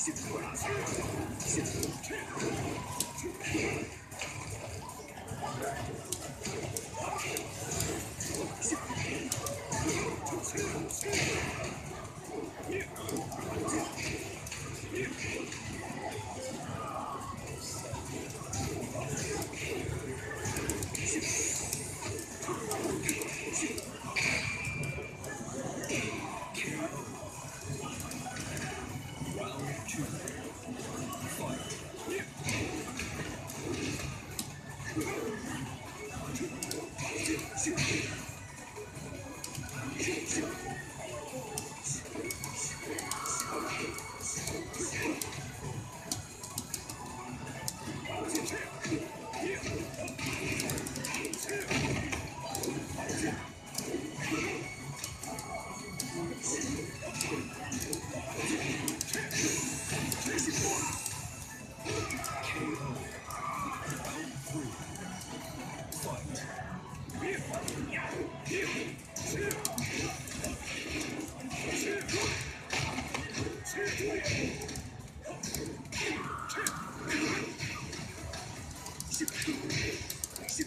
Sit. Sit. C'est